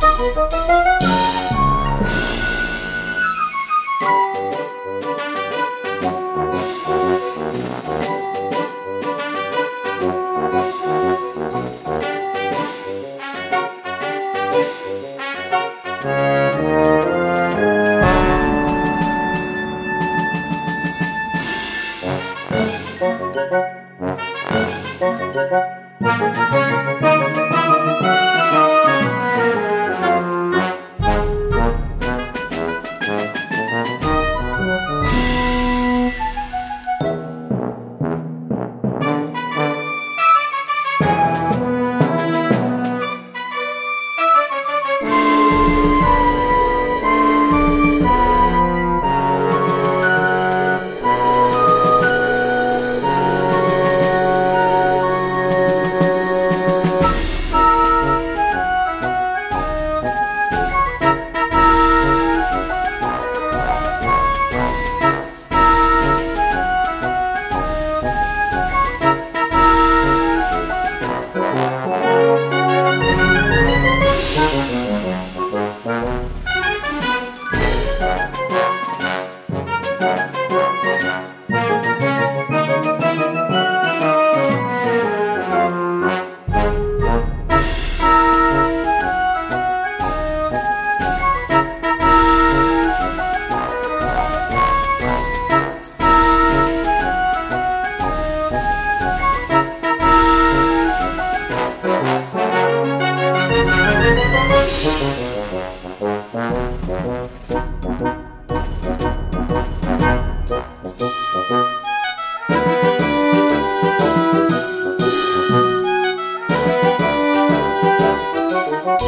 Música